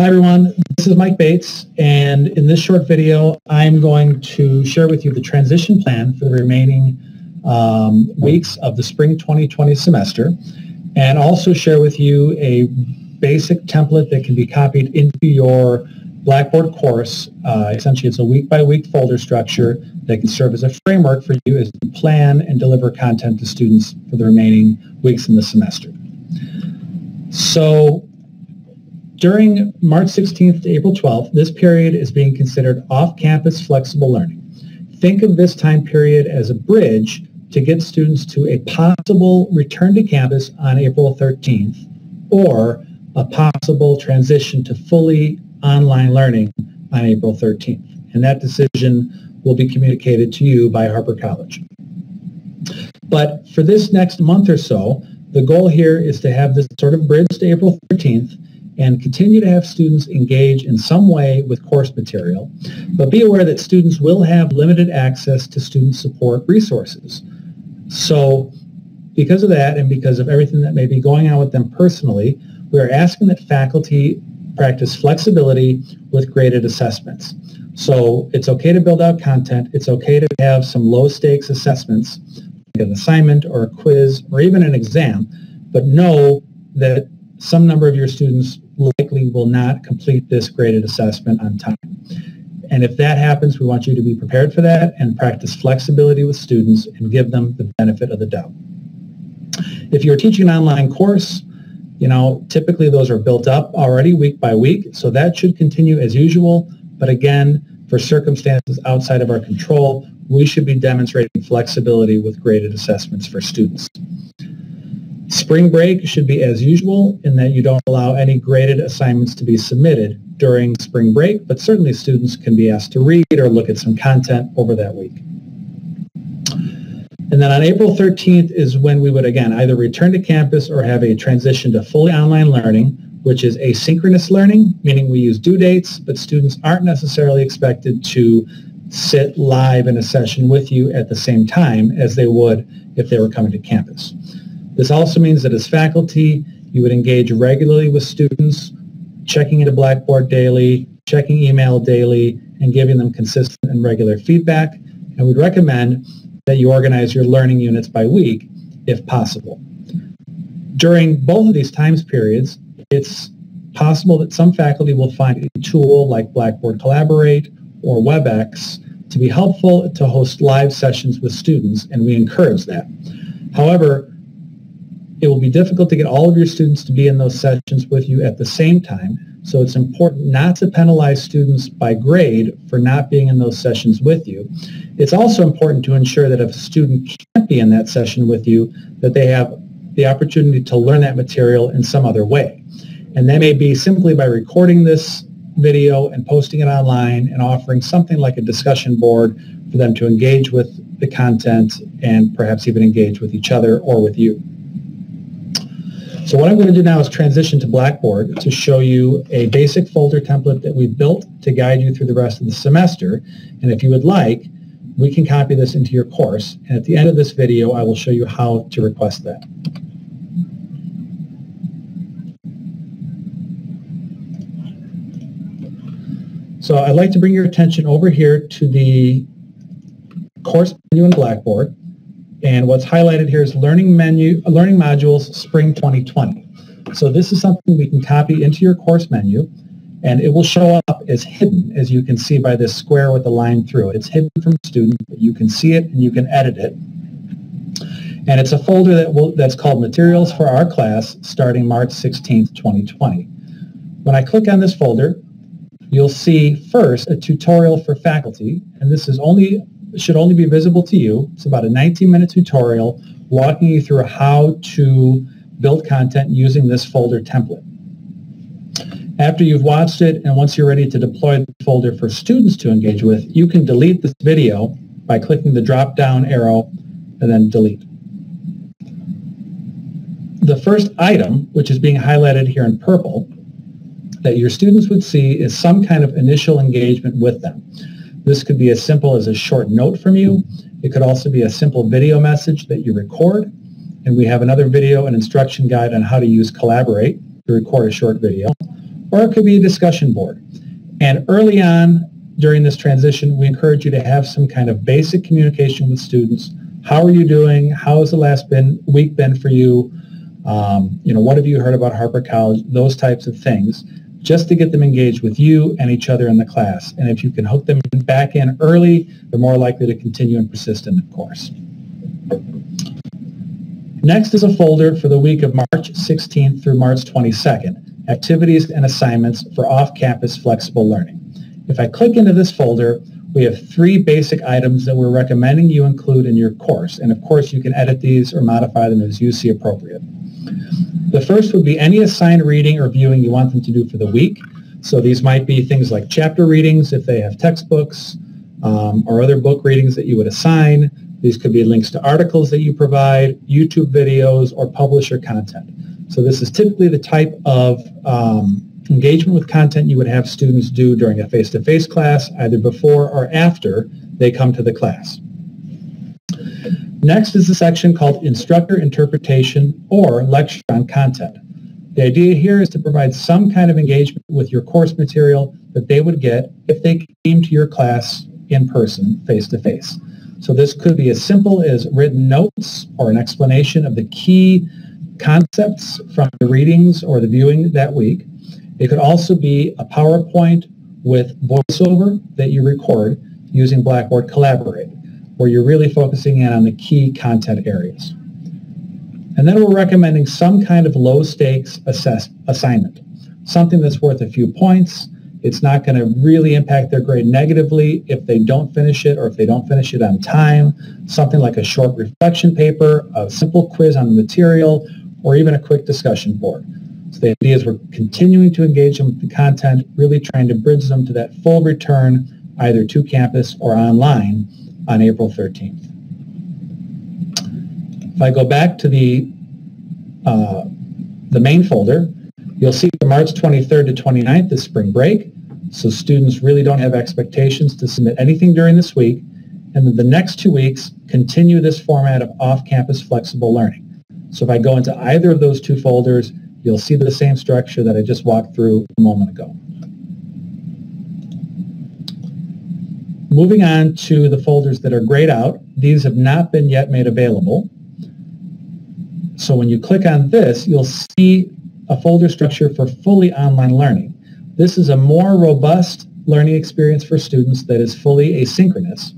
Hi everyone, this is Mike Bates and in this short video I'm going to share with you the transition plan for the remaining um, weeks of the spring 2020 semester and also share with you a basic template that can be copied into your Blackboard course. Uh, essentially it's a week by week folder structure that can serve as a framework for you as you plan and deliver content to students for the remaining weeks in the semester. So during March 16th to April 12th, this period is being considered off-campus flexible learning. Think of this time period as a bridge to get students to a possible return to campus on April 13th or a possible transition to fully online learning on April 13th. And that decision will be communicated to you by Harper College. But for this next month or so, the goal here is to have this sort of bridge to April 13th and continue to have students engage in some way with course material, but be aware that students will have limited access to student support resources. So because of that and because of everything that may be going on with them personally, we are asking that faculty practice flexibility with graded assessments. So it's okay to build out content. It's okay to have some low stakes assessments, like an assignment or a quiz or even an exam, but know that some number of your students likely will not complete this graded assessment on time. And if that happens, we want you to be prepared for that and practice flexibility with students and give them the benefit of the doubt. If you're teaching an online course, you know, typically those are built up already week by week, so that should continue as usual. But again, for circumstances outside of our control, we should be demonstrating flexibility with graded assessments for students. Spring break should be as usual in that you don't allow any graded assignments to be submitted during spring break, but certainly students can be asked to read or look at some content over that week. And then on April 13th is when we would, again, either return to campus or have a transition to fully online learning, which is asynchronous learning, meaning we use due dates, but students aren't necessarily expected to sit live in a session with you at the same time as they would if they were coming to campus. This also means that as faculty, you would engage regularly with students, checking into Blackboard daily, checking email daily, and giving them consistent and regular feedback. And we'd recommend that you organize your learning units by week if possible. During both of these times periods, it's possible that some faculty will find a tool like Blackboard Collaborate or WebEx to be helpful to host live sessions with students, and we encourage that. However, it will be difficult to get all of your students to be in those sessions with you at the same time, so it's important not to penalize students by grade for not being in those sessions with you. It's also important to ensure that if a student can't be in that session with you, that they have the opportunity to learn that material in some other way. And that may be simply by recording this video and posting it online and offering something like a discussion board for them to engage with the content and perhaps even engage with each other or with you. So what I'm going to do now is transition to Blackboard to show you a basic folder template that we've built to guide you through the rest of the semester. And if you would like, we can copy this into your course. And at the end of this video, I will show you how to request that. So I'd like to bring your attention over here to the course menu in Blackboard. And what's highlighted here is learning menu, learning modules spring 2020. So this is something we can copy into your course menu and it will show up as hidden as you can see by this square with the line through it. It's hidden from student, but you can see it and you can edit it. And it's a folder that will, that's called Materials for Our Class starting March 16th, 2020. When I click on this folder, you'll see first a tutorial for faculty, and this is only should only be visible to you. It's about a 19-minute tutorial walking you through how to build content using this folder template. After you've watched it and once you're ready to deploy the folder for students to engage with, you can delete this video by clicking the drop-down arrow and then delete. The first item, which is being highlighted here in purple, that your students would see is some kind of initial engagement with them. This could be as simple as a short note from you. It could also be a simple video message that you record. And we have another video and instruction guide on how to use Collaborate to record a short video. or it could be a discussion board. And early on during this transition, we encourage you to have some kind of basic communication with students. How are you doing? How has the last been, week been for you? Um, you know, what have you heard about Harper College? Those types of things, just to get them engaged with you and each other in the class. And if you can hook them back in early, they're more likely to continue and persist in the course. Next is a folder for the week of March 16th through March 22nd, activities and assignments for off-campus flexible learning. If I click into this folder, we have three basic items that we're recommending you include in your course. And of course, you can edit these or modify them as you see appropriate. The first would be any assigned reading or viewing you want them to do for the week. So these might be things like chapter readings if they have textbooks um, or other book readings that you would assign. These could be links to articles that you provide, YouTube videos, or publisher content. So this is typically the type of um, engagement with content you would have students do during a face-to-face class, either before or after they come to the class. Next is the section called Instructor Interpretation or Lecture on Content. The idea here is to provide some kind of engagement with your course material that they would get if they came to your class in person, face-to-face. So this could be as simple as written notes or an explanation of the key concepts from the readings or the viewing that week. It could also be a PowerPoint with voiceover that you record using Blackboard Collaborate, where you're really focusing in on the key content areas. And then we're recommending some kind of low-stakes assess assignment, something that's worth a few points, it's not going to really impact their grade negatively if they don't finish it or if they don't finish it on time. Something like a short reflection paper, a simple quiz on the material, or even a quick discussion board. So the idea is we're continuing to engage them with the content, really trying to bridge them to that full return either to campus or online on April 13th. If I go back to the, uh, the main folder, You'll see from March 23rd to 29th is spring break, so students really don't have expectations to submit anything during this week, and then the next two weeks continue this format of off-campus flexible learning. So if I go into either of those two folders, you'll see the same structure that I just walked through a moment ago. Moving on to the folders that are grayed out, these have not been yet made available. So when you click on this, you'll see a folder structure for fully online learning. This is a more robust learning experience for students that is fully asynchronous.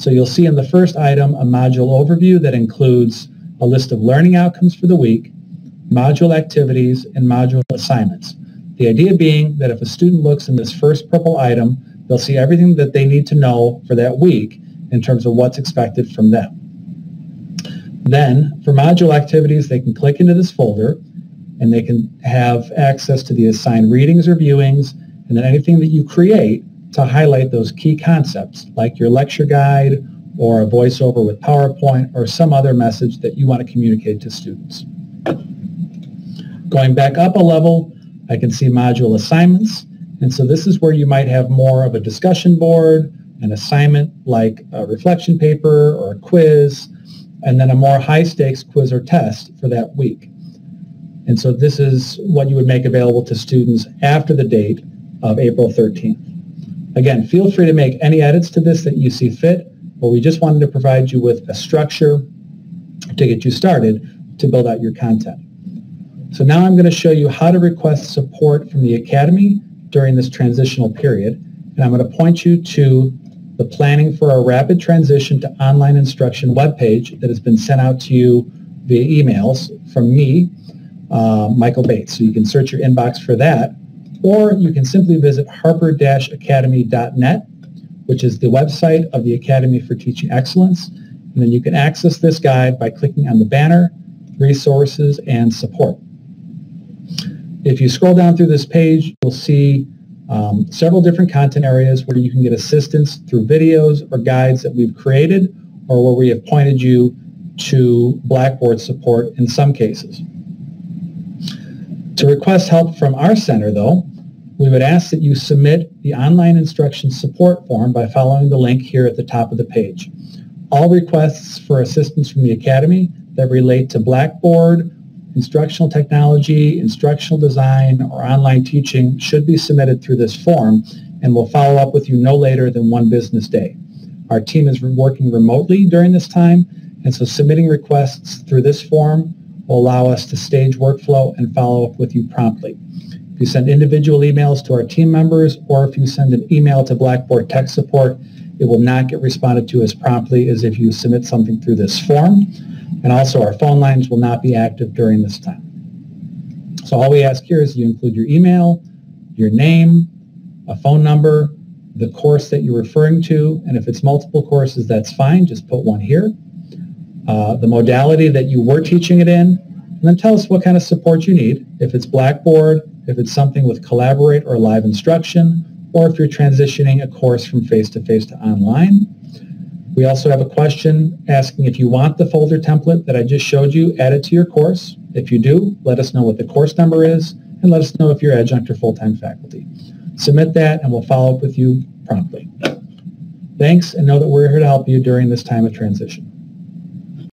So you'll see in the first item a module overview that includes a list of learning outcomes for the week, module activities, and module assignments. The idea being that if a student looks in this first purple item, they'll see everything that they need to know for that week in terms of what's expected from them. Then, for module activities, they can click into this folder and they can have access to the assigned readings or viewings and then anything that you create to highlight those key concepts like your lecture guide or a voiceover with PowerPoint or some other message that you want to communicate to students. Going back up a level, I can see module assignments. And so this is where you might have more of a discussion board, an assignment like a reflection paper or a quiz, and then a more high stakes quiz or test for that week. And so this is what you would make available to students after the date of April 13th. Again, feel free to make any edits to this that you see fit, but we just wanted to provide you with a structure to get you started to build out your content. So now I'm going to show you how to request support from the Academy during this transitional period. And I'm going to point you to the Planning for a Rapid Transition to Online Instruction webpage that has been sent out to you via emails from me uh, Michael Bates. So you can search your inbox for that, or you can simply visit harper-academy.net, which is the website of the Academy for Teaching Excellence. And then you can access this guide by clicking on the banner, resources, and support. If you scroll down through this page, you'll see um, several different content areas where you can get assistance through videos or guides that we've created or where we have pointed you to Blackboard support in some cases. To request help from our center, though, we would ask that you submit the online instruction support form by following the link here at the top of the page. All requests for assistance from the Academy that relate to Blackboard, instructional technology, instructional design, or online teaching should be submitted through this form and we'll follow up with you no later than one business day. Our team is working remotely during this time, and so submitting requests through this form will allow us to stage workflow and follow up with you promptly. If you send individual emails to our team members or if you send an email to Blackboard Tech Support, it will not get responded to as promptly as if you submit something through this form. And also our phone lines will not be active during this time. So all we ask here is you include your email, your name, a phone number, the course that you're referring to, and if it's multiple courses, that's fine. Just put one here. Uh, the modality that you were teaching it in, and then tell us what kind of support you need. If it's Blackboard, if it's something with Collaborate or live instruction, or if you're transitioning a course from face-to-face to online. We also have a question asking if you want the folder template that I just showed you added to your course. If you do, let us know what the course number is, and let us know if you're adjunct or full-time faculty. Submit that and we'll follow up with you promptly. Thanks and know that we're here to help you during this time of transition.